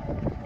you